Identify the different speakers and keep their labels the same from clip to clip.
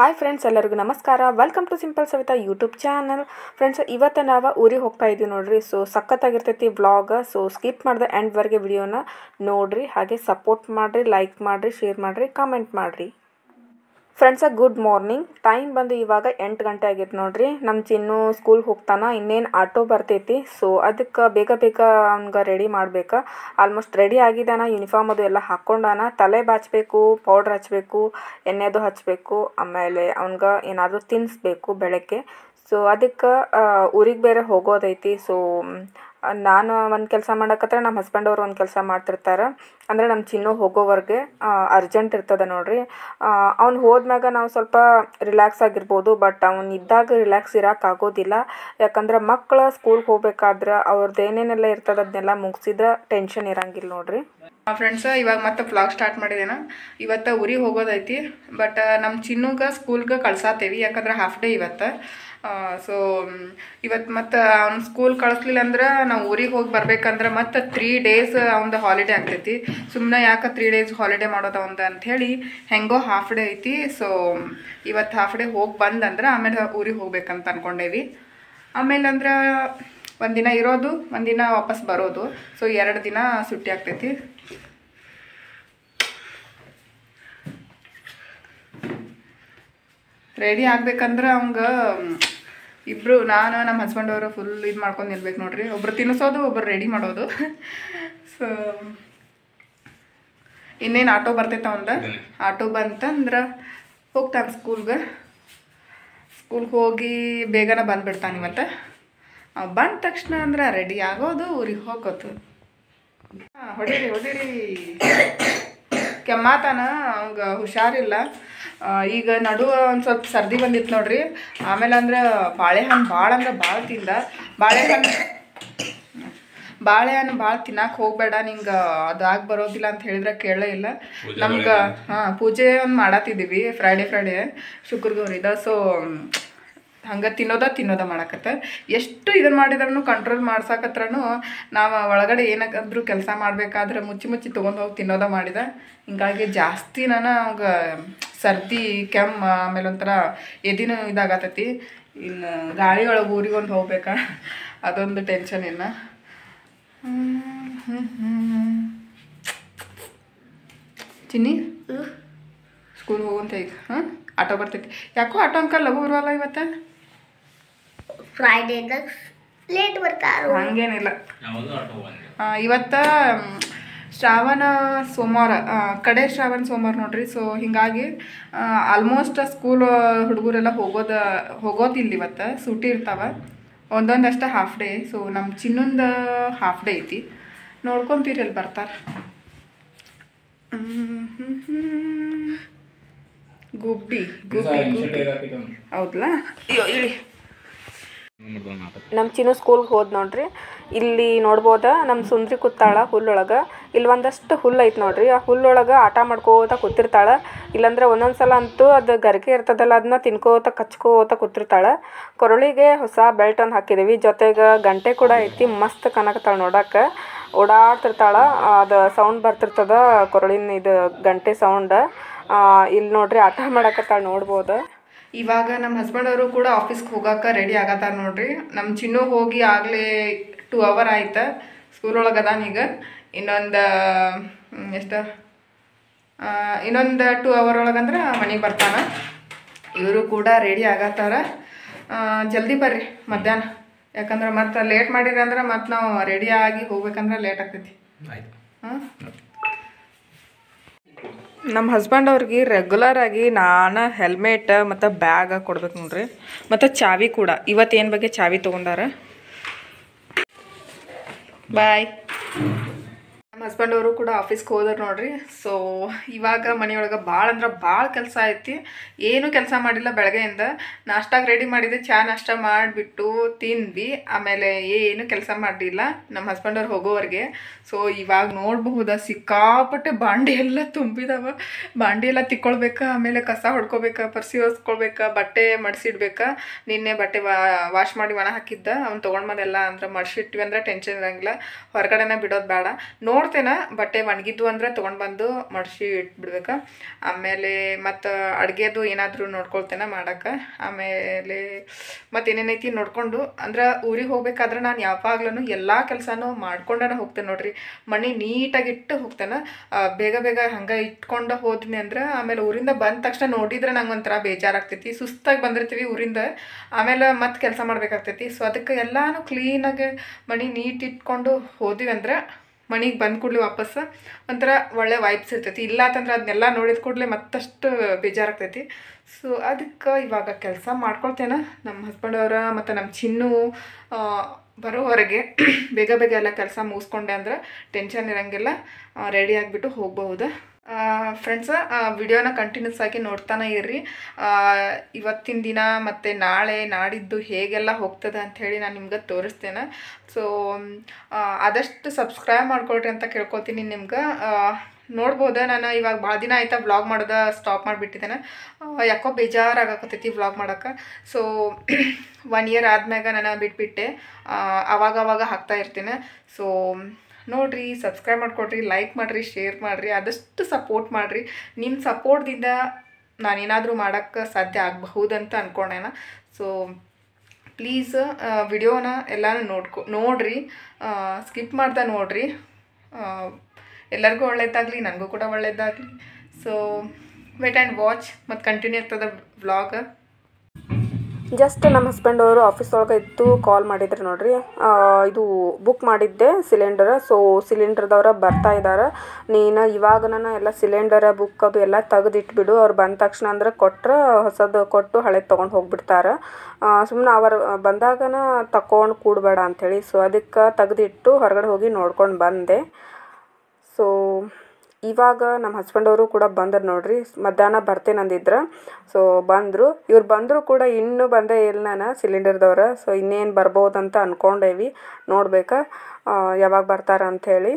Speaker 1: Hi friends ಎಲ್ಲರಿಗೂ ನಮಸ್ಕಾರ. Welcome to simple Savita YouTube channel friends ಇವತ್ತು ನಾವು ಊರಿಗೆ ಹೋಗ್ತಾ ಇದ್ದೀವಿ ನೋಡ್ರಿ. ಸೊ ಸಖತ್ತಾಗಿರ್ತೈತಿ ವ್ಲಾಗ್ ಸೊ ಸ್ಕಿಪ್ ಮಾಡಿದೆ ಎಂಡ್ವರೆಗೆ ವಿಡಿಯೋನ ನೋಡಿರಿ. ಹಾಗೆ ಸಪೋರ್ಟ್ ಮಾಡಿರಿ ಲೈಕ್ ಮಾಡಿರಿ ಶೇರ್ ಮಾಡಿರಿ ಕಾಮೆಂಟ್ ಮಾಡಿರಿ. ಫ್ರೆಂಡ್ಸ ಗುಡ್ ಮಾರ್ನಿಂಗ್ ಟೈಮ್ ಬಂದು ಇವಾಗ ಎಂಟು ಗಂಟೆ ಆಗೈತೆ ನೋಡ್ರಿ. ನಮ್ಮ ಚಿನ್ನು ಸ್ಕೂಲ್ಗೆ ಹೋಗ್ತಾನ, ಇನ್ನೇನು ಆಟೋ ಬರ್ತೈತಿ. ಸೊ ಅದಕ್ಕೆ ಬೇಗ ಬೇಗ ಅವ್ನಿಗೆ ರೆಡಿ ಮಾಡ್ಬೇಕು. ಆಲ್ಮೋಸ್ಟ್ ರೆಡಿ ಆಗಿದ್ದಾನ ಯೂನಿಫಾರ್ಮ್ ಅದು ಎಲ್ಲ ಹಾಕ್ಕೊಂಡಾನ ತಲೆ ಬಾಚಬೇಕು ಪೌಡ್ರ್ ಹಚ್ಚಬೇಕು ಎಣ್ಣೆದು ಹಚ್ಚಬೇಕು ಆಮೇಲೆ ಅವ್ನಿಗೆ ಏನಾದರೂ ತಿನ್ನಿಸ್ಬೇಕು ಬೆಳಗ್ಗೆ. ಸೊ ಅದಕ್ಕೆ ಊರಿಗೆ ಬೇರೆ ಹೋಗೋದೈತಿ. ಸೊ ನಾನು ಒಂದು ಕೆಲಸ ಮಾಡಕತ್ರ ನಮ್ಮ ಹಸ್ಬೆಂಡ್ ಅವ್ರು ಒಂದು ಕೆಲಸ ಮಾಡ್ತಿರ್ತಾರೆ. ಅಂದರೆ ನಮ್ಮ ಚಿನ್ನು ಹೋಗೋವರೆಗೆ ಅರ್ಜೆಂಟ್ ಇರ್ತದೆ ನೋಡ್ರಿ. ಅವ್ನು ಹೋದ್ಮ್ಯಾಗ ನಾವು ಸ್ವಲ್ಪ ರಿಲ್ಯಾಕ್ಸ್ ಆಗಿರ್ಬೋದು ಬಟ್ ಅವ್ನು ಇದ್ದಾಗ ರಿಲ್ಯಾಕ್ಸ್ ಇರೋಕ್ಕಾಗೋದಿಲ್ಲ ಯಾಕಂದ್ರೆ ಮಕ್ಕಳು ಸ್ಕೂಲ್ಗೆ ಹೋಗ್ಬೇಕಾದ್ರೆ ಅವ್ರದ್ದು ಏನೇನೆಲ್ಲ ಇರ್ತದೆ ಅದನ್ನೆಲ್ಲ ಮುಗಿಸಿದ್ರೆ ಟೆನ್ಷನ್ ಇರೋಂಗಿಲ್ಲ ನೋಡ್ರಿ.
Speaker 2: ಫ್ರೆಂಡ್ಸ್ ಇವಾಗ ಮತ್ತೆ ಫ್ಲಾಗ್ ಸ್ಟಾರ್ಟ್ ಮಾಡಿದೇನ. ಇವತ್ತು ಊರಿಗೆ ಹೋಗೋದೈತಿ ಬಟ್ ನಮ್ಮ ಚಿನ್ನುಗೆ ಸ್ಕೂಲ್ಗೆ ಕಳ್ಸಾತೇವಿ. ಯಾಕಂದ್ರೆ ಹಾಫ್ ಡೇ ಇವತ್ತು. ಸೊ ಇವತ್ತು ಮತ್ತು ಅವ್ನ ಸ್ಕೂಲ್ ಕಳಿಸ್ಲಿಲ್ಲ ಅಂದ್ರೆ ನಾವು ಊರಿಗೆ ಹೋಗಿ ಬರ್ಬೇಕಂದ್ರೆ ಮತ್ತು ತ್ರೀ ಡೇಸ್ ಅವ್ನದು ಹಾಲಿಡೇ ಆಗ್ತೈತಿ. ಸುಮ್ಮನೆ ಯಾಕೆ ತ್ರೀ ಡೇಸ್ ಹಾಲಿಡೇ ಮಾಡೋದು ಅವಂದ ಅಂಥೇಳಿ ಹೆಂಗೋ ಹಾಫ್ ಡೇ ಐತಿ. ಸೊ ಇವತ್ತು ಹಾಫ್ ಡೇ ಹೋಗಿ ಬಂದಂದ್ರೆ ಆಮೇಲೆ ಊರಿಗೆ ಹೋಗ್ಬೇಕಂತ ಅನ್ಕೊಂಡೇವಿ. ಆಮೇಲೆ ಅಂದ್ರೆ ಒಂದಿನ ಇರೋದು, ಒಂದಿನ ವಾಪಸ್ ಬರೋದು. ಸೊ ಎರಡು ದಿನ ಸುಟ್ಟಿ ಆಗ್ತೈತಿ. ರೆಡಿ ಆಗ್ಬೇಕಂದ್ರೆ ಅವಂಗ ಇಬ್ಬರು ನಾನು ನಮ್ಮ ಹಸ್ಬೆಂಡ್ ಅವರು ಫುಲ್ ಇದು ಮಾಡ್ಕೊಂಡು ನಿಲ್ಬೇಕು ನೋಡ್ರಿ. ಒಬ್ರು ತಿನ್ನಿಸೋದು ಒಬ್ರು ರೆಡಿ ಮಾಡೋದು. ಸೊ ಇನ್ನೇನು ಆಟೋ ಬರ್ತೈತೆ ಅವಂದ? ಆಟೋ ಬಂತಂದ್ರೆ ಹೋಗ್ತಾನೆ ಸ್ಕೂಲ್ಗೆ ಸ್ಕೂಲ್ಗೆ ಹೋಗಿ ಬೇಗನೆ ಬಂದುಬಿಡ್ತಾನೆ ಇವತ್ತು. ಬಂದ ತಕ್ಷಣ ಅಂದ್ರೆ ರೆಡಿ ಆಗೋದು ಊರಿಗೆ ಹೋಗೋದು. ಹೊಡೀರಿ ಹೊಡೀರಿ. ಕೆಮ್ಮಾತಾನ ಅವಂಗ ಹುಷಾರಿಲ್ಲ. ಈಗ ನಡುವ ಒಂದು ಸ್ವಲ್ಪ ಸರ್ದಿ ಬಂದಿತ್ತು ನೋಡ್ರಿ. ಆಮೇಲೆ ಅಂದ್ರೆ ಬಾಳೆಹಣ್ಣು ಭಾಳ ಅಂದ್ರೆ ಭಾಳ ತಿಂದ. ಬಾಳೆಹಣ್ಣು ಬಾಳೆಹಣ್ಣು ಭಾಳ ತಿನ್ನಕ್ಕೆ ಹೋಗ್ಬೇಡ ನಿಂಗೆ ಅದು ಆಗಿ ಬರೋದಿಲ್ಲ ಅಂತ ಹೇಳಿದ್ರೆ ಕೇಳೇ ಇಲ್ಲ. ನಮ್ಗೆ ಹಾಂ ಪೂಜೆ ಒಂದು ಮಾಡತ್ತಿದ್ದೀವಿ ಫ್ರೈಡೆ ಫ್ರೈಡೆ ಶುಕ್ರ ಗೌರಿದ ಸೊ ಹಂಗೆ ತಿನ್ನೋದ ತಿನ್ನೋದ ಮಾಡಕತ್ತ. ಎಷ್ಟು ಇದನ್ನು ಮಾಡಿದ್ರೂ ಕಂಟ್ರೋಲ್ ಮಾಡ್ಸಕತ್ರೂ ನಾವು ಒಳಗಡೆ ಏನಾದ್ರೂ ಕೆಲಸ ಮಾಡಬೇಕಾದ್ರೆ ಮುಚ್ಚಿ ಮುಚ್ಚಿ ತೊಗೊಂಡು ಹೋಗಿ ತಿನ್ನೋದ ಮಾಡಿದ. ಹಿಂಗಾಗಿ ಜಾಸ್ತಿ ನಾನು ಅವಾಗ ಸರ್ದಿ ಕೆಮ್ಮ ಆಮೇಲೆ ಒಂಥರ ಎದಿನೂ ಇದಾಗತ್ತೈತಿ ಇನ್ನು ಗಾಳಿ ಒಳಗೆ ಊರಿಗೆ ಒಂದು ಹೋಗ್ಬೇಕಾ? ಅದೊಂದು ಟೆನ್ಷನ್ ಇನ್ನು. ಚಿನ್ನಿ? ಸ್ಕೂಲ್ ಹೋಗುವಂತ ಈಗ ಹಾಂ ಆಟೋ ಬರ್ತೈತಿ. ಯಾಕೋ ಆಟೋ ಅಂಕಲ್ ಲಘು ಬರುವಲ್ಲ ಇವತ್ತು?
Speaker 3: ಫ್ರೈಡೇದಾಗ ಲೇಟ್ ಬರ್ತಾರು?
Speaker 2: ಹಂಗೇನಿಲ್ಲ. ಆ, ಇವತ್ತ ಶ್ರಾವಣ ಸೋಮವಾರ ಕಡೆ ಶ್ರಾವಣ ಸೋಮವಾರ ನೋಡ್ರಿ. ಸೊ ಹಿಂಗಾಗಿ ಆಲ್ಮೋಸ್ಟ್ ಸ್ಕೂಲ್ ಹುಡುಗರೆಲ್ಲ ಹೋಗೋದ ಹೋಗೋದಿಲ್ಲ ಇವತ್ತು. ಸೂಟಿ ಇರ್ತಾವ. ಒಂದೊಂದಷ್ಟೇ ಹಾಫ್ ಡೇ ಸೊ ನಮ್ಮ ಚಿನ್ನೊಂದು ಹಾಫ್ ಡೇ ಐತಿ. ನೋಡ್ಕೊಂತೀರಿ ಅಲ್ಲಿ ಬರ್ತಾರೆ. ಗುಬ್ಬಿ ಗುಬ್ಬಿ ಗುಬ್ಬಿ. ಹೌದಲ್ಲ ಅಯ್ಯೋ ಇಳಿ.
Speaker 1: ನಮ್ಮ ಚಿನ್ನು ಸ್ಕೂಲ್ಗೆ ಹೋದ್ ನೋಡ್ರಿ. ಇಲ್ಲಿ ನೋಡ್ಬೋದ ನಮ್ಮ ಸುಂದ್ರಿ ಕೂತಾಳ ಹುಲ್ಲೊಳಗೆ. ಇಲ್ಲಿ ಒಂದಷ್ಟು ಹುಲ್ಲು ಐತೆ ನೋಡ್ರಿ. ಆ ಹುಲ್ಲೊಳಗೆ ಆಟ ಮಾಡ್ಕೋತ ಕೂತಿರ್ತಾಳ. ಇಲ್ಲಾಂದ್ರೆ ಒಂದೊಂದು ಸಲ ಅಂತೂ ಅದು ಗರಿಕೆ ಇರ್ತದಲ್ಲ ಅದನ್ನ ತಿನ್ಕೋತ ಕಚ್ಕೋತ ಕೂತಿರ್ತಾಳ. ಕೊರಳಿಗೆ ಹೊಸ ಬೆಲ್ಟ್ ಒಂದು ಹಾಕಿದ್ದೀವಿ ಜೊತೆಗೆ ಗಂಟೆ ಕೂಡ ಐತಿ, ಮಸ್ತ್ ಕನಕತ್ತಾಳ ನೋಡಕ್ಕೆ ಓಡಾಡ್ತಿರ್ತಾಳ. ಅದು ಸೌಂಡ್ ಬರ್ತಿರ್ತದ ಕೊರಳಿನ ಇದು ಗಂಟೆ ಸೌಂಡ್ ಇಲ್ಲಿ ನೋಡ್ರಿ ಆಟ ಮಾಡಕತ್ತಾಳ ನೋಡ್ಬೋದು.
Speaker 2: ಇವಾಗ ನಮ್ಮ ಹಸ್ಬೆಂಡ್ ಅವರು ಕೂಡ ಆಫೀಸ್ಗೆ ಹೋಗಕ್ಕೆ ರೆಡಿ ಆಗತ್ತಾರ ನೋಡ್ರಿ. ನಮ್ಮ ಚಿನ್ನು ಹೋಗಿ ಆಗಲೇ ಟೂ ಅವರ್ ಆಯ್ತು. ಸ್ಕೂಲ್ ಒಳಗೆ ಅದಾನ ಈಗ. ಇನ್ನೊಂದು ಎಷ್ಟು? ಇನ್ನೊಂದು ಟೂ ಅವರ್ ಒಳಗಂದ್ರೆ ಮನೆಗೆ ಬರ್ತಾನ. ಇವರು ಕೂಡ ರೆಡಿ ಆಗತ್ತಾರ. ಜಲ್ದಿ ಬರ್ರಿ ಮಧ್ಯಾಹ್ನ. ಯಾಕಂದ್ರೆ ಮತ್ತೆ ಲೇಟ್ ಮಾಡಿರಿ ಅಂದ್ರೆ ಮತ್ತೆ ನಾವು ರೆಡಿ ಆಗಿ ಹೋಗ್ಬೇಕಂದ್ರೆ ಲೇಟ್ ಆಗ್ತೈತಿ. ಹಾಂ ನಮ್ಮ ಹಸ್ಬೆಂಡ್ ಅವ್ರಿಗೆ ರೆಗ್ಯುಲರ್ ಆಗಿ ನಾನು ಹೆಲ್ಮೆಟ್ ಮತ್ತು ಬ್ಯಾಗ್ ಕೊಡ್ಬೇಕು ನೋಡ್ರಿ. ಮತ್ತು ಚಾವಿ ಕೂಡ. ಇವತ್ತು ಏನು ಬಗ್ಗೆ ಚಾವಿ ತೊಗೊಂಡಾರ? ಬಾಯ್ ಹಸ್ಬೆಂಡ್ ಅವರು ಕೂಡ ಆಫೀಸ್ಗೆ ಹೋದ್ರು ನೋಡ್ರಿ. ಸೊ ಇವಾಗ ಮನೆಯೊಳಗೆ ಭಾಳ ಅಂದ್ರೆ ಭಾಳ ಕೆಲಸ ಐತಿ. ಏನು ಕೆಲಸ ಮಾಡಿಲ್ಲ ಬೆಳಗ್ಗೆಯಿಂದ. ನಾಷ್ಟಾಗ ರೆಡಿ ಮಾಡಿದೆ, ಚಾ ನಾಷ್ಟ ಮಾಡಿಬಿಟ್ಟು ತಿಂದ್ವಿ. ಆಮೇಲೆ ಏನು ಕೆಲಸ ಮಾಡಲಿಲ್ಲ ನಮ್ಮ ಹಸ್ಬೆಂಡ್ ಅವ್ರು ಹೋಗೋವರೆಗೆ. ಸೊ ಇವಾಗ ನೋಡಬಹುದಾ, ಸಿಕ್ಕಾಪಟ್ಟೆ ಬಾಂಡೆ ಎಲ್ಲ ತುಂಬಿದಾವ. ಬಾಂಡೆ ಎಲ್ಲ ತಿಕ್ಕೊಳ್ಬೇಕು, ಆಮೇಲೆ ಕಸ ಹೊಡ್ಕೋಬೇಕು, ಪರ್ಸಿ ಹೊಸ್ಕೊಳ್ಬೇಕಾ ಬಟ್ಟೆ ಮಡಿಸಿಡ್ಬೇಕು? ನಿನ್ನೆ ಬಟ್ಟೆ ವಾಶ್ ಮಾಡಿ ಒಣ ಹಾಕಿದ್ದ. ಅವ್ನು ತೊಗೊಂಡ್ಬಂದೆಲ್ಲ ಅಂದ್ರೆ ಮಡಿಸಿಟ್ವಿ ಅಂದ್ರೆ ಟೆನ್ಷನ್ ಇರೋಂಗಿಲ್ಲ. ಹೊರಗಡೆನೇ ಬಿಡೋದು ಬೇಡ. ನೋಡ್ತಾ ತೊಳ್ಕೊತೇನೆ ಬಟ್ಟೆ ಒಣಗಿದ್ದು ಅಂದ್ರೆ ತೊಗೊಂಡು ಬಂದು ಮಡ್ಸಿ ಇಟ್ಬಿಡ್ಬೇಕು. ಆಮೇಲೆ ಮತ್ತು ಅಡುಗೆದು ಏನಾದರೂ ನೋಡ್ಕೊಳ್ತೇನೆ ಮಾಡಕ್ಕೆ. ಆಮೇಲೆ ಮತ್ತು ಏನೇನೈತಿ ನೋಡ್ಕೊಂಡು. ಅಂದ್ರೆ ಊರಿಗೆ ಹೋಗ್ಬೇಕಾದ್ರೆ ನಾನು ಯಾವಾಗ್ಲೂ ಎಲ್ಲ ಕೆಲಸನೂ ಮಾಡ್ಕೊಂಡೇ ಹೋಗ್ತೇನೆ ನೋಡ್ರಿ. ಮಣ್ಣಿ ನೀಟಾಗಿ ಇಟ್ಟು ಹೋಗ್ತೇನೆ. ಬೇಗ ಬೇಗ ಹಂಗೆ ಇಟ್ಕೊಂಡು ಹೋದ್ನಿ ಅಂದ್ರೆ ಆಮೇಲೆ ಊರಿಂದ ಬಂದ ತಕ್ಷಣ ನೋಡಿದ್ರೆ ನಂಗೆ ಒಂಥರ ಬೇಜಾರಾಗ್ತೈತಿ. ಸುಸ್ತಾಗಿ ಬಂದಿರ್ತೀವಿ ಊರಿಂದ. ಆಮೇಲೆ ಮತ್ತೆ ಕೆಲಸ ಮಾಡ್ಬೇಕಾಗ್ತೈತಿ. ಸೊ ಅದಕ್ಕೆ ಎಲ್ಲಾನು ಕ್ಲೀನಾಗಿ ಮಣಿ ನೀಟ್ ಇಟ್ಕೊಂಡು ಹೋದ್ವಿ ಅಂದ್ರೆ ಮನೆಗೆ ಬಂದ ಕೂಡಲೇ ವಾಪಸ್ ಒಂಥರ ಒಳ್ಳೆ ವೈಬ್ಸ್ ಇರ್ತೈತಿ. ಇಲ್ಲ ಅಂತಂದ್ರೆ ಅದನ್ನೆಲ್ಲ ನೋಡಿದ ಕೂಡಲೇ ಮತ್ತಷ್ಟು ಬೇಜಾರಾಗ್ತೈತಿ. ಸೊ ಅದಕ್ಕೆ ಇವಾಗ ಕೆಲಸ ಮಾಡ್ಕೊಳ್ತೇನೆ. ನಮ್ಮ ಹಸ್ಬೆಂಡ್ ಅವರ ಮತ್ತು ನಮ್ಮ ಚಿನ್ನು ಬರೋವರೆಗೆ ಬೇಗ ಬೇಗ ಎಲ್ಲ ಕೆಲಸ ಮುಗಿಸ್ಕೊಂಡೆ ಅಂದ್ರೆ ಟೆನ್ಷನ್ ಇರೋಂಗಿಲ್ಲ. ರೆಡಿ ಆಗಿಬಿಟ್ಟು ಹೋಗ್ಬಹುದು. ಫ್ರೆಂಡ್ಸ ವಿಡಿಯೋನ ಕಂಟಿನ್ಯೂಸ್ ಆಗಿ ನೋಡ್ತಾನೆ ಇರ್ರಿ. ಇವತ್ತಿನ ದಿನ ಮತ್ತು ನಾಳೆ ನಾಡಿದ್ದು ಹೇಗೆಲ್ಲ ಹೋಗ್ತದೆ ಅಂತ ಹೇಳಿ ನಾನು ನಿಮ್ಗೆ ತೋರಿಸ್ತೇನೆ. ಸೊ ಆದಷ್ಟು ಸಬ್ಸ್ಕ್ರೈಬ್ ಮಾಡ್ಕೊಳ್ರಿ ಅಂತ ಕೇಳ್ಕೊತೀನಿ ನಿಮ್ಗೆ. ನೋಡ್ಬೋದು? ನಾನು ಇವಾಗ ಭಾಳ ದಿನ ಆಯ್ತಾ ವ್ಲಾಗ್ ಮಾಡೋದ ಸ್ಟಾಪ್ ಮಾಡಿಬಿಟ್ಟಿದ್ದೇನೆ. ಯಾಕೋ ಬೇಜಾರಾಗಕತ್ತೈತಿ ವ್ಲಾಗ್ ಮಾಡೋಕ್ಕೆ ಸೊ ಒನ್ ಇಯರ್ ಆದ್ಮ್ಯಾಗ ನಾನು ಬಿಟ್ಬಿಟ್ಟೆ. ಅವಾಗ ಅವಾಗ ಹಾಕ್ತಾ ಇರ್ತೀನಿ. ಸೊ ನೋಡ್ರಿ ಸಬ್ಸ್ಕ್ರೈಬ್ ಮಾಡಿಕೊಡ್ರಿ ಲೈಕ್ ಮಾಡಿರಿ ಶೇರ್ ಮಾಡಿರಿ, ಆದಷ್ಟು ಸಪೋರ್ಟ್ ಮಾಡಿರಿ. ನಿಮ್ಮ ಸಪೋರ್ಟ್ದಿಂದ ನಾನೇನಾದರೂ ಮಾಡೋಕ್ಕೆ ಸಾಧ್ಯ ಆಗಬಹುದಂತ ಅಂದ್ಕೊಂಡೇನ ಸೊ ಪ್ಲೀಸ್ ವಿಡಿಯೋನ ಎಲ್ಲನೂ ನೋಡ್ಕೊ, ನೋಡ್ರಿ ಸ್ಕಿಪ್ ಮಾಡ್ತಾ ನೋಡಿರಿ. ಎಲ್ಲರಿಗೂ ಒಳ್ಳೆಯದಾಗಲಿ ನನಗೂ ಕೂಡ ಒಳ್ಳೆಯದಾಗಲಿ ಸೊ ವೇಟ್ ಆ್ಯಂಡ್ ವಾಚ್ ಮತ್ತು ಕಂಟಿನ್ಯೂ ಆಗ್ತದೆ ವ್ಲಾಗ್
Speaker 1: ಜಸ್ಟ್ ನಮ್ಮ ಹಸ್ಬೆಂಡ್ ಅವರು ಆಫೀಸ್ ಒಳಗೆ ಇತ್ತು ಕಾಲ್ ಮಾಡಿದ್ರು ನೋಡ್ರಿ. ಇದು ಬುಕ್ ಮಾಡಿದ್ದೆ ಸಿಲಿಂಡರ್ ಸೊ ಸಿಲಿಂಡರ್ದವ್ರ ಬರ್ತಾ ಇದ್ದಾರೆ ನೀನು ಇವಾಗ ಎಲ್ಲ ಸಿಲಿಂಡರ್ ಬುಕ್ ಅದು ಎಲ್ಲ ತೆಗೆದಿಟ್ಬಿಡು. ಅವ್ರು ಬಂದ ತಕ್ಷಣ ಅಂದ್ರೆ ಕೊಟ್ಟರೆ ಹೊಸದು ಕೊಟ್ಟು ಹಳೆದು ತೊಗೊಂಡು ಹೋಗ್ಬಿಡ್ತಾರೆ. ಸುಮ್ಮನೆ ಅವರು ಬಂದಾಗನ ತಕೊಂಡು ಕೂಡಬೇಡ ಅಂಥೇಳಿ ಸೊ ಅದಕ್ಕೆ ತೆಗೆದಿಟ್ಟು ಹೊರಗಡೆ ಹೋಗಿ ನೋಡ್ಕೊಂಡು ಬಂದೆ. ಸೊ ಇವಾಗ ನಮ್ಮ ಹಸ್ಬೆಂಡ್ ಅವರು ಕೂಡ ಬಂದರು ನೋಡ್ರಿ, ಮಧ್ಯಾಹ್ನ ಬರ್ತೇನೆ ಅಂದಿದ್ರು ಸೊ ಬಂದರು. ಇವ್ರು ಬಂದರೂ ಕೂಡ ಇನ್ನೂ ಬಂದೇ ಇಲ್ಲ ನಾನು ಸಿಲಿಂಡರ್ದವ್ರು ಸೊ ಇನ್ನೇನು ಬರ್ಬೋದಂತ ಅಂದ್ಕೊಂಡೇವಿ ನೋಡ್ಬೇಕಾ ಯಾವಾಗ ಬರ್ತಾರ ಅಂಥೇಳಿ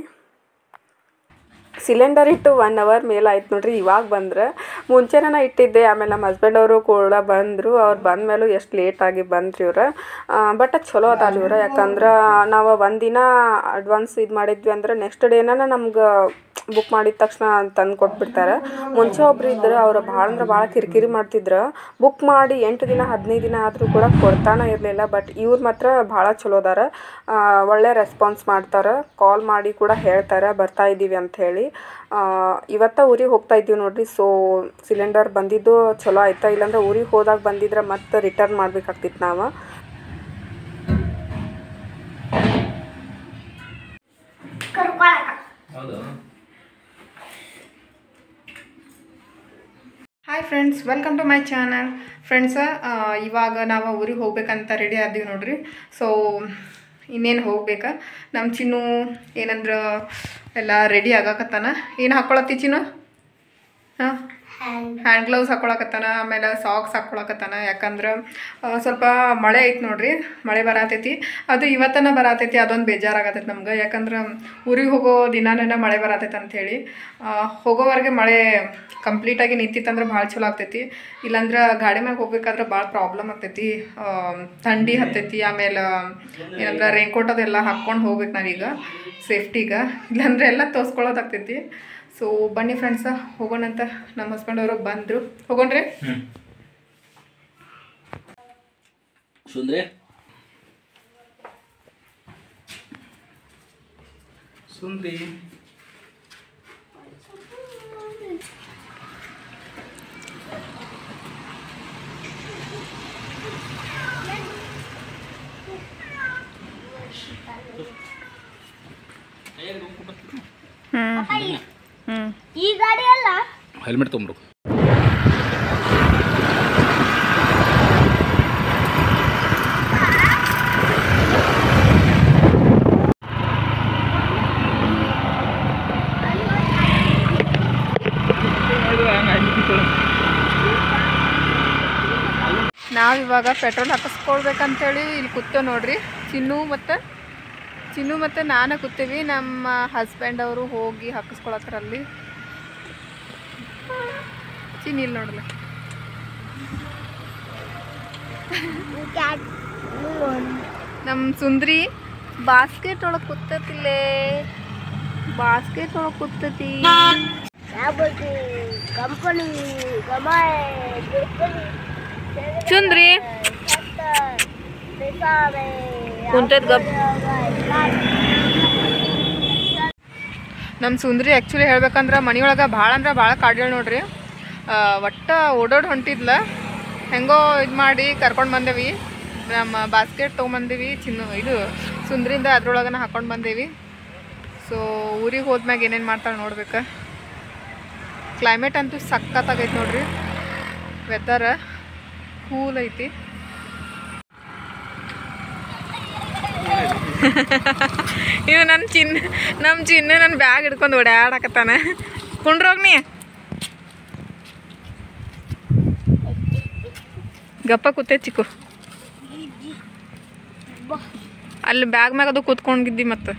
Speaker 1: ಸಿಲಿಂಡರ್ ಇಟ್ಟು ಒನ್ ಅವರ್ ಮೇಲೆ ಆಯ್ತು ನೋಡ್ರಿ, ಇವಾಗ ಬಂದ್ರೆ. ಮುಂಚೆನೇ ಇಟ್ಟಿದ್ದೆ, ಆಮೇಲೆ ನಮ್ಮ ಹಸ್ಬೆಂಡ್ ಅವರು ಕೂಡ ಬಂದರು. ಅವ್ರು ಬಂದ ಮೇಲೂ ಎಷ್ಟು ಲೇಟಾಗಿ ಬಂದ್ರಿ ಇವ್ರು. ಬಟ್ ಚಲೋ ಅದ ಇವ್ರು. ಯಾಕಂದ್ರೆ ನಾವು ಒಂದಿನ ಅಡ್ವಾನ್ಸ್ ಇದು ಮಾಡಿದ್ವಿ ಅಂದ್ರೆ ನೆಕ್ಸ್ಟ್ ಡೇನ ನಮ್ಗೆ ಬುಕ್ ಮಾಡಿದ ತಕ್ಷಣ ತಂದು ಕೊಟ್ಬಿಡ್ತಾರೆ. ಮುಂಚೆ ಒಬ್ರು ಇದ್ರೆ ಅವ್ರು ಭಾಳ ಅಂದ್ರೆ ಭಾಳ ಕಿರಿಕಿರಿ ಮಾಡ್ತಿದ್ರು. ಬುಕ್ ಮಾಡಿ ಎಂಟು ದಿನ, ಹದಿನೈದು ದಿನ ಆದರೂ ಕೂಡ ಕೊಡ್ತಾನೆ ಇರಲಿಲ್ಲ ಬಟ್ ಇವ್ರು ಮಾತ್ರ ಭಾಳ ಚಲೋ ಅದಾರ. ಒಳ್ಳೆ ರೆಸ್ಪಾನ್ಸ್ ಮಾಡ್ತಾರೆ. ಕಾಲ್ ಮಾಡಿ ಕೂಡ ಹೇಳ್ತಾರೆ, ಬರ್ತಾ ಇದ್ದೀವಿ ಅಂತ ಹೇಳಿ. ಇವತ್ತ ಊರಿಗೆ ಹೋಗ್ತಾ ಇದ್ದೀವಿ ನೋಡಿರಿ. ಸೊ ಸಿಲಿಂಡರ್ ಬಂದಿದ್ದು ಚಲೋ ಆಯ್ತಾ? ಇಲ್ಲಾಂದ್ರೆ ಊರಿಗೆ ಹೋದಾಗ ಬಂದಿದ್ರೆ ಮತ್ತೆ ರಿಟರ್ನ್ ಮಾಡಬೇಕಾಗ್ತಿತ್ತು ನಾವು
Speaker 3: ಕರ್ಕೊಳಕ
Speaker 4: ಹೌದು
Speaker 2: friends welcome to my channel friends ಇವಾಗ ನಾವು ಊರಿಗೆ ಹೋಗ್ಬೇಕಂತ ರೆಡಿ ಆದೀವಿ ನೋಡ್ರಿ. ಸೊ ಇನ್ನೇನು ಹೋಗ್ಬೇಕಾ? ನಮ್ಮ ಚಿನ್ನು ಏನಂದ್ರೆ, ಎಲ್ಲ ರೆಡಿ ಆಗಕತ್ತಾನ? ಏನು ಹಾಕ್ಕೊಳತ್ತಿ ಚಿನ್ನು? ಹಾಂ?
Speaker 3: ಹ್ಯಾಂಡ್
Speaker 2: ಗ್ಲೌಸ್ ಹಾಕೊಳಕತ್ತಾನ, ಆಮೇಲೆ ಸಾಕ್ಸ್ ಹಾಕೊಳಕತ್ತಾನ. ಯಾಕಂದ್ರೆ ಸ್ವಲ್ಪ ಮಳೆ ಐತಿ ನೋಡ್ರಿ, ಮಳೆ ಬರತೈತಿ. ಅದು ಇವತ್ತನ ಬರತೈತಿ, ಅದೊಂದು ಬೇಜಾರಾಗತ್ತೈತಿ ನಮ್ಗೆ. ಯಾಕಂದ್ರೆ, ಊರಿಗೆ ಹೋಗೋ ದಿನಾನೇನ ಮಳೆ ಬರತೈತೆ ಅಂಥೇಳಿ ಹೋಗೋವರೆಗೆ ಮಳೆ ಕಂಪ್ಲೀಟಾಗಿ ನಿಂತಿತ್ತಂದ್ರೆ ಭಾಳ ಚಲೋ ಆಗ್ತೈತಿ. ಇಲ್ಲಾಂದ್ರೆ ಗಾಡಿ ಮ್ಯಾಗ ಹೋಗ್ಬೇಕಾದ್ರೆ ಭಾಳ ಪ್ರಾಬ್ಲಮ್ ಆಗ್ತೈತಿ. ಥಂಡಿ ಹತ್ತೈತಿ, ಆಮೇಲೆ ಏನಂದ್ರೆ ರೇನ್ಕೋಟ್ ಅದೆಲ್ಲ ಹಾಕ್ಕೊಂಡು ಹೋಗ್ಬೇಕು ನಾವೀಗ ಸೇಫ್ಟಿಗೆ ಇಲ್ಲಾಂದ್ರೆ ಎಲ್ಲ ತೋರ್ಸ್ಕೊಳ್ಳೋದಾಗ್ತೈತಿ ಸೊ ಬನ್ನಿ ಫ್ರೆಂಡ್ಸ ಹೋಗೋಣಂತ ನಮ್ಮ ಹಸ್ಬೆಂಡ್ ಅವರು ಬಂದರು. ಹೋಗೋಣ್ರಿ
Speaker 4: ಸುಂದ್ರೆ. ಸುಂದ್ರಿ.
Speaker 3: ಈ ಗಾಡಿ ಅಲ್ಲ
Speaker 4: ಹೆಲ್ಮೆಟ್ ತೊಗೊಂಬಿಡು
Speaker 2: ನಾವಿವಾಗ ಪೆಟ್ರೋಲ್ ಹಾಕಿಸ್ಕೊಳ್ಬೇಕಂತೇಳಿ ಇಲ್ಲಿ ಕೂತೇವೆ ನೋಡ್ರಿ. ಚಿನ್ನು ಮತ್ತು ಚಿನ್ನು ಮತ್ತು ನಾನು ಕೂತೀವಿ. ನಮ್ಮ ಹಸ್ಬೆಂಡ್ ಅವರು ಹೋಗಿ ಹಾಕಿಸ್ಕೊಳತ್ರಲ್ಲಿ ಚಿನ್ನು ಇಲ್ಲಿ ನೋಡಲ್ಲ. ನಮ್ಮ ಸುಂದ್ರಿ ಬಾಸ್ಕೆಟ್ ಒಳಗೆ ಕೂತತಿಲ್ಲೇ
Speaker 1: ಬಾಸ್ಕೆಟ್ ಒಳಗೆ
Speaker 3: ಗಿರ್ಕಲಿ
Speaker 1: ಚುಂದ್ರಿ ಕುಂತೈತ್ ಗಪ್. ನಮ್ಮ ಸುಂದ್ರಿ ಆ್ಯಕ್ಚುಲಿ ಹೇಳ್ಬೇಕಂದ್ರೆ ಮನೆಯೊಳಗೆ ಭಾಳ ಅಂದ್ರೆ ಭಾಳ ಕಾಡ್ಯಾಳ ನೋಡ್ರಿ. ಒಟ್ಟು ಓಡೋಡ್ ಹೊಂಟಿದ್ಲ. ಹೆಂಗೋ ಇದು ಮಾಡಿ ಕರ್ಕೊಂಡು ಬಂದೇವಿ. ನಮ್ಮ ಬಾಸ್ಕೆಟ್ ತೊಗೊಂಬಂದೀವಿ, ಚಿನ್ನು, ಇದು ಸುಂದ್ರಿಂದ ಅದ್ರೊಳಗನ ಹಾಕೊಂಡು ಬಂದೇವಿ. ಸೊ ಊರಿಗೆ ಹೋದ್ಮ್ಯಾಗ ಏನೇನು ಮಾಡ್ತಾಳೆ ನೋಡ್ಬೇಕು. ಕ್ಲೈಮೇಟ್ ಅಂತೂ ಸಖತ್ತಾಗೈತೆ ನೋಡ್ರಿ. ವೆದರ್ ಕೂಲ್ ಐತಿ. ಇವ್ ನನ್ನ ಚಿನ್ನ ನಮ್ಮ ಚಿನ್ನ ನನ್ನ ಬ್ಯಾಗ್ ಹಿಡ್ಕೊಂಡು ಓಡಾಡಕತ್ತಾನೆ ಕುಂಡ್ರೋಗ್ನಿ ಗಪ್ಪ ಕೂತೇ ಚಿಕ್ಕು. ಅಲ್ಲಿ ಬ್ಯಾಗ್ ಮ್ಯಾಗ ಅದು ಕೂತ್ಕೊಂಡಿದ್ದಿ ಮತ್ತೆ.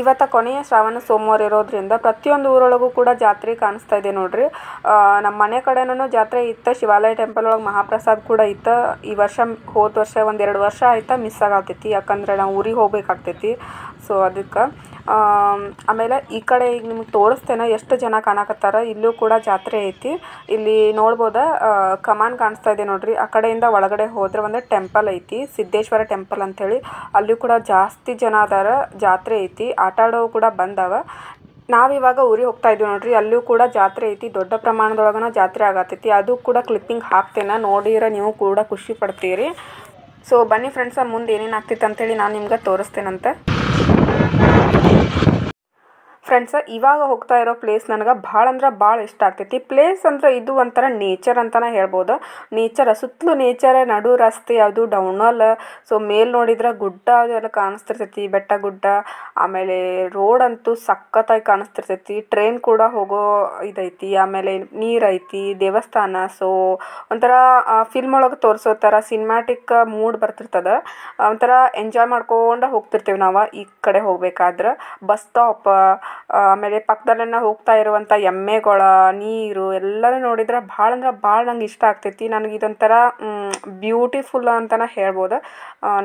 Speaker 1: ಇವತ್ತ ಕೊನೆಯ ಶ್ರಾವಣ ಸೋಮವಾರ ಇರೋದ್ರಿಂದ ಪ್ರತಿಯೊಂದು ಊರೊಳಗೂ ಕೂಡ ಜಾತ್ರೆ ಕಾಣಿಸ್ತಾ ಇದೆ ನೋಡ್ರಿ. ನಮ್ಮ ಮನೆ ಕಡೆನೂ ಜಾತ್ರೆ ಇತ್ತು, ಶಿವಾಲಯ ಟೆಂಪಲ್ ಒಳಗೆ ಮಹಾಪ್ರಸಾದ್ ಕೂಡ ಇತ್ತು. ಈ ವರ್ಷ ಹೋದ ವರ್ಷ ಒಂದೆರಡು ವರ್ಷ ಆಯ್ತಾ ಮಿಸ್ ಆಗತೈತಿ. ಯಾಕಂದ್ರೆ ನಾವು ಊರಿಗೆ ಹೋಗ್ಬೇಕಾಗ್ತೈತಿ. ಸೊ ಅದಕ್ಕೆ ಆಮೇಲೆ ಈ ಕಡೆ ಈಗ ನಿಮ್ಗೆ ತೋರಿಸ್ತೇನೆ ಎಷ್ಟು ಜನ ಕಾಣಕತ್ತಾರ. ಇಲ್ಲೂ ಕೂಡ ಜಾತ್ರೆ ಐತಿ. ಇಲ್ಲಿ ನೋಡ್ಬೋದ ಕಮಾನ್ ಕಾಣಿಸ್ತಾ ಇದೆ ನೋಡ್ರಿ. ಆ ಕಡೆಯಿಂದ ಒಳಗಡೆ ಹೋದ್ರೆ ಒಂದು ಟೆಂಪಲ್ ಐತಿ, ಸಿದ್ದೇಶ್ವರ ಟೆಂಪಲ್ ಅಂಥೇಳಿ ಅಲ್ಲಿ ಕೂಡ ಜಾಸ್ತಿ ಜನ ಅದಾರ. ಜಾತ್ರೆ ಐತಿ, ಆಟ ಕೂಡ ಬಂದಾವ. ನಾವಿವಾಗ ಊರಿಗೆ ಹೋಗ್ತಾ ಇದ್ದೀವಿ ನೋಡ್ರಿ. ಅಲ್ಲೂ ಕೂಡ ಜಾತ್ರೆ ಐತಿ. ದೊಡ್ಡ ಪ್ರಮಾಣದೊಳಗನ ಜಾತ್ರೆ ಆಗತ್ತೈತಿ ಅದು ಕೂಡ ಕ್ಲಿಪ್ಪಿಂಗ್ ಹಾಕ್ತೇನೆ. ನೋಡಿರ ನೀವು ಕೂಡ ಖುಷಿ ಪಡ್ತೀರಿ. ಸೊ ಬನ್ನಿ ಫ್ರೆಂಡ್ಸ ಮುಂದೆ ಏನೇನು ಆಗ್ತಿತ್ತು ಅಂತೇಳಿ ನಾನು ನಿಮ್ಗೆ ತೋರಿಸ್ತೇನಂತೆ. ಫ್ರೆಂಡ್ಸ ಇವಾಗ ಹೋಗ್ತಾ ಇರೋ ಪ್ಲೇಸ್ ನನಗೆ ಭಾಳ ಅಂದ್ರೆ ಭಾಳ ಇಷ್ಟ ಆಗ್ತೈತಿ. ಪ್ಲೇಸ್ ಅಂದ್ರೆ ಇದು ಒಂಥರ ನೇಚರ್ ಅಂತಲೇ ಹೇಳ್ಬೋದು. ನೇಚರ ಸುತ್ತಲೂ ನೇಚರ ನಡು ರಸ್ತೆ ಯಾವುದು ಡೌನಲ್ ಸೊ ಮೇಲೆ ನೋಡಿದ್ರೆ ಗುಡ್ಡ ಅದೆಲ್ಲ ಕಾಣಿಸ್ತಿರ್ತೈತಿ, ಬೆಟ್ಟ ಗುಡ್ಡ. ಆಮೇಲೆ ರೋಡ್ ಅಂತೂ ಸಖತ್ತಾಗಿ ಕಾಣಿಸ್ತಿರ್ತೈತಿ. ಟ್ರೈನ್ ಕೂಡ ಹೋಗೋ ಇದೈತಿ, ಆಮೇಲೆ ನೀರು ಐತಿ, ದೇವಸ್ಥಾನ. ಸೊ ಒಂಥರ ಫಿಲ್ಮ್ ಒಳಗೆ ತೋರಿಸೋ ಥರ ಸಿನಿಮ್ಯಾಟಿಕ್ ಮೂಡ್ ಬರ್ತಿರ್ತದೆ. ಒಂಥರ ಎಂಜಾಯ್ ಮಾಡ್ಕೊಂಡು ಹೋಗ್ತಿರ್ತೀವಿ ನಾವು ಈ ಕಡೆ ಹೋಗ್ಬೇಕಾದ್ರೆ. ಬಸ್ ಸ್ಟಾಪ್ ಆಮೇಲೆ ಪಕ್ಕದಲ್ಲೆಲ್ಲ ಹೋಗ್ತಾ ಇರುವಂಥ ಎಮ್ಮೆಗಳ, ನೀರು ಎಲ್ಲನೂ ನೋಡಿದ್ರೆ ಭಾಳ ಅಂದ್ರೆ ಭಾಳ ನಂಗೆ ಇಷ್ಟ ಆಗ್ತೈತಿ. ನನಗೆ ಇದೊಂಥರ ಬ್ಯೂಟಿಫುಲ್ ಅಂತಲೇ ಹೇಳ್ಬೋದು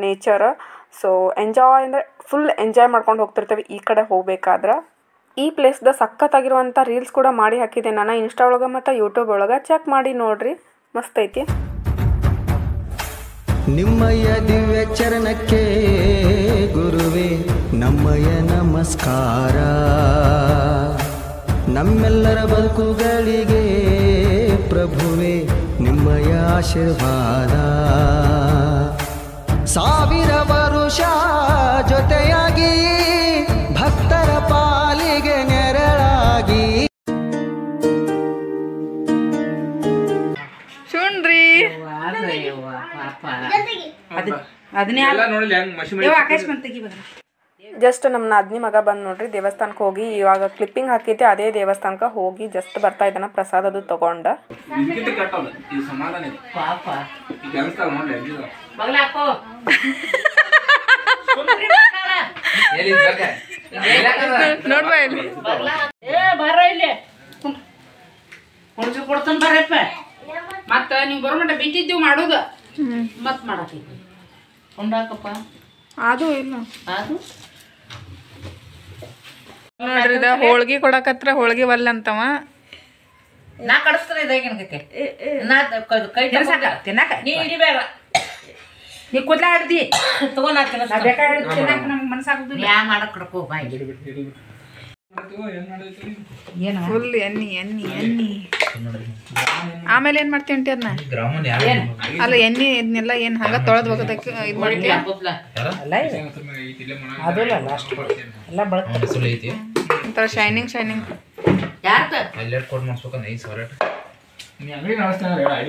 Speaker 1: ನೇಚರ್ ಸೊ ಎಂಜಾಯ್ ಅಂದರೆ ಫುಲ್ ಎಂಜಾಯ್ ಮಾಡ್ಕೊಂಡು ಹೋಗ್ತಿರ್ತೇವೆ ಈ ಕಡೆ ಹೋಗ್ಬೇಕಾದ್ರೆ. ಈ ಪ್ಲೇಸ್ದ ಸಖತ್ತಾಗಿರುವಂಥ ರೀಲ್ಸ್ ಕೂಡ ಮಾಡಿ ಹಾಕಿದ್ದೆ ನಾನು ಇನ್ಸ್ಟಾ ಒಳಗೆ ಮತ್ತು ಯೂಟ್ಯೂಬ್ ಒಳಗೆ ಚೆಕ್ ಮಾಡಿ ನೋಡಿರಿ. ಮಸ್ತ್ ಐತಿ.
Speaker 5: ನಿಮ್ಮಯ್ಯ ದಿವ್ಯ ಚರಣಕ್ಕೆ ಗುರುವೇ ನಮ್ಮಯ್ಯ ನಮಸ್ಕಾರ. ನಮ್ಮೆಲ್ಲರ ಬದುಕುಗಳಿಗೆ ಪ್ರಭುವೆ ನಿಮ್ಮಯ ಆಶೀರ್ವಾದ. ಸಾವಿರ ವರುಷ ಜೊತೆಯಾಗಿ
Speaker 6: ಆಕಾಶ್
Speaker 1: ಜಸ್ಟ್ ನಮ್ಮ ಅದ್ನಿ ಮಗ ಬಂದು ನೋಡ್ರಿ ದೇವಸ್ಥಾನಕ್ಕೆ ಹೋಗಿ ಇವಾಗ ಕ್ಲಿಪ್ಪಿಂಗ್ ಹಾಕೈತಿ ಅದೇ ದೇವಸ್ಥಾನಕ್ಕೆ ಹೋಗಿ ಜಸ್ಟ್ ಬರ್ತಾ ಇದ್ದಾನ ಪ್ರಸಾದ ಅದು ತಗೊಂಡ? ನೋಡ್ಬಾ ಇಲ್ಲಿ.
Speaker 6: ಏ ಬರ ಇಲ್ಲಿ. ಹುಡ್ಸಿ ಕೊಡ್ತಾನ ಬರ್ರಪ್ಪ ಮತ್ತ ನೀವು ಬರೋ ಮಟ್ಟ ಬಿತ್ತಿದ್ದೀವಿ ಮಾಡೋದು ಮತ್ ಮಾಡಕೈತಿ. ಉಂಡಾಕಪ್ಪ?
Speaker 1: ಅದು ಇಲ್ಲ.
Speaker 6: ಅದು?
Speaker 1: ನೋಡ್ರಿ ಇದ ಹೋಳ್ಗಿ ಕೊಡಕತ್ರ ಹೋಳ್ಗಿ ವಲ್ಲ ಅಂತವ.
Speaker 6: ನಾ ಕಡಿಸ್ತಾರೆ ಇದಾಗೇನಕೈತಿ ನಾ ಕೈ ಕೈ ತಿನ್ನಾಕ. ನೀ ಹಿಡಿಬೇಡ. ನೀ ಕೂದ್ಲ ಹಿಡ್ದಿ ತಗೋ ನಾ ತಿನ್ನಸ್ತೀನಿ. ಯಾ ಮಾಡಕ್ಕೆ ಕಡ್ಕೋ ಏನು?
Speaker 1: ಫುಲ್ ಎಣ್ಣಿ ಎಣ್ಣಿ ಎಣ್ಣಿ. ಆಮೇಲೆ ಏನ್ ಮಾಡ್ತೀವಿ ಅಂಟಿ ಅದನ್ನ ಅಲ್ಲ ಎಣ್ಣೆ ಇದನ್ನೆಲ್ಲ ಏನ್ ಹಂಗ ತೊಳೆದ್ ಹೋಗೋದಕ್ಕೆ ಇದು ಮಾಡ್ತೀವಿ ಒಂಥರ ಶೈನಿಂಗ್ ಶೈನಿಂಗ್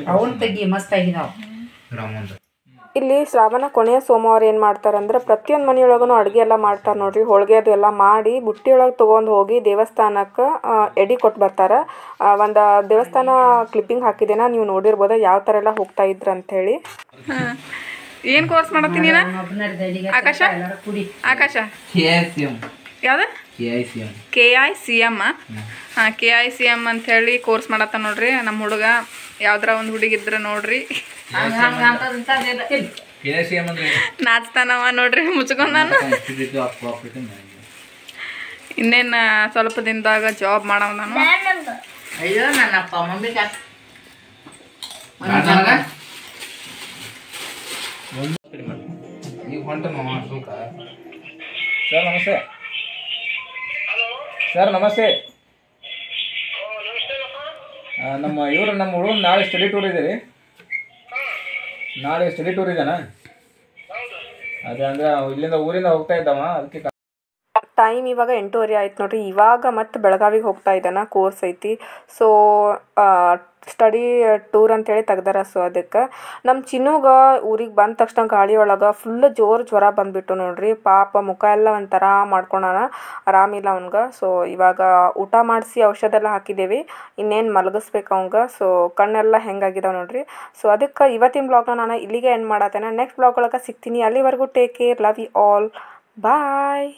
Speaker 6: ಅವನ್ ತೆಗಿ ಮಸ್ತ್ ಆಗಿದಾವ
Speaker 1: ಇಲ್ಲಿ ಶ್ರಾವಣ ಕೊನೆಯ ಸೋಮವಾರ ಏನು ಮಾಡ್ತಾರಂದ್ರೆ ಪ್ರತಿಯೊಂದು ಮನೆಯೊಳಗೂ ಅಡುಗೆ ಎಲ್ಲ ಮಾಡ್ತಾರೆ ನೋಡ್ರಿ. ಹೋಳಿಗೆ ಅದು ಎಲ್ಲ ಮಾಡಿ ಬುಟ್ಟಿ ಒಳಗೆ ತೊಗೊಂಡು ಹೋಗಿ ದೇವಸ್ಥಾನಕ್ಕೆ ಎಡಿ ಕೊಟ್ಟು ಬರ್ತಾರೆ. ಒಂದು ದೇವಸ್ಥಾನ ಕ್ಲಿಪ್ಪಿಂಗ್ ಹಾಕಿದ್ದೇನ ನೀವು ನೋಡಿರ್ಬೋದ? ಯಾವ ಥರ ಎಲ್ಲ ಹೋಗ್ತಾ ಇದ್ರು ಅಂಥೇಳಿ ಏನು ಕೋರ್ಸ್ ಮಾಡತ್ತೀನಿ ಆಕಾಶ? ಆಕಾಶ? ಯಾವ್ದು? ಕೆ ಐ ಸಿ ಎಂ ಹಾಂ ಕೆ ಐ ಸಿ ಎಂ ಹೇಳಿ ಕೋರ್ಸ್ ಮಾಡತ್ತ ನೋಡ್ರಿ. ನಮ್ಮ ಹುಡುಗ ಯಾವ್ದಾರ ಒಂದು ಹುಡುಗಿದ್ರೆ ನೋಡ್ರಿ.
Speaker 2: ನಾಚ್ತಾನವ ನೋಡ್ರಿ ಮುಚ್ಕೊಂಡ್ ನಾನು.
Speaker 4: ಇಷ್ಟಿದ್ದು ಅಪ್ಪ ಅಪ್ಪ
Speaker 2: ಇನ್ನೇನು ಸ್ವಲ್ಪ ದಿನದಾಗ ಜಾಬ್ ಮಾಡವ ನಾನು.
Speaker 4: ಈಗ ಹೊಂಟ
Speaker 7: ನಮಸ್ತೆ. ಸರ್ ನಮಸ್ತೆ. ನಮ್ಮ ಇವರು ನಮ್ಮ ಹುಡುಗನ ನಾಳೆ ಸ್ಟಡಿ ಟೂರ್ ಇದೆ ರೀ ನಾಳೆ ಸ್ಟಡಿ ಟೂರ್ ಇದೇನಾ? ಅದೇ ಅಂದ್ರೆ ಇಲ್ಲಿಂದ ಊರಿಂದ ಹೋಗ್ತಾ ಇದ್ದಾವ ಅದಕ್ಕೆ
Speaker 1: ಟೈಮ್ ಇವಾಗ ಎಂಟೂವರೆ ಆಯ್ತು ನೋಡ್ರಿ. ಇವಾಗ ಮತ್ತೆ ಬೆಳಗಾವಿಗೆ ಹೋಗ್ತಾ ಇದ್ದಾನೆ ಕೋರ್ಸ್ ಐತಿ. ಸೊ ಸ್ಟಡಿ ಟೂರ್ ಅಂತೇಳಿ ತೆಗ್ದಾರ. ಸೊ ಅದಕ್ಕೆ ನಮ್ಮ ಚಿನ್ನುಗ ಊರಿಗೆ ಬಂದ ತಕ್ಷಣ ಗಾಳಿ ಒಳಗೆ ಫುಲ್ ಜೋರು ಜ್ವರ ಬಂದ್ಬಿಟ್ಟು ನೋಡ್ರಿ. ಪಾಪ ಮುಖ ಎಲ್ಲ ಒಂಥರ ಮಾಡ್ಕೊಳೋಣ ಆರಾಮಿಲ್ಲ ಅವ್ನ್ಗೆ. ಸೊ ಇವಾಗ ಊಟ ಮಾಡಿಸಿ ಔಷಧ ಎಲ್ಲ ಹಾಕಿದ್ದೇವೆ ಇನ್ನೇನು ಮಲಗಿಸ್ಬೇಕು ಅವಂಗೆ ಸೊ ಕಣ್ಣೆಲ್ಲ ಹೆಂಗಾಗಿದಾವೆ ನೋಡ್ರಿ. ಸೊ ಅದಕ್ಕೆ ಇವತ್ತಿನ ಬ್ಲಾಗ್ನ ನಾನು ಇಲ್ಲಿಗೆ ಎಂಡ್ ಮಾಡತ್ತೇನೆ. ನೆಕ್ಸ್ಟ್ ಬ್ಲಾಗ್ ಒಳಗೆ ಸಿಗ್ತೀನಿ. ಅಲ್ಲಿವರೆಗೂ take care love you all bye